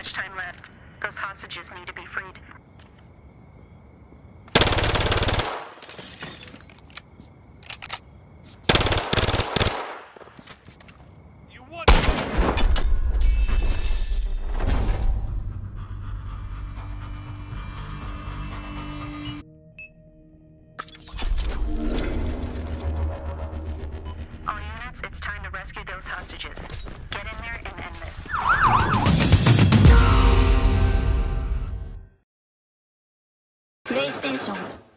much time left. Those hostages need to be freed. All units, it's time to rescue those hostages. プレイステーション。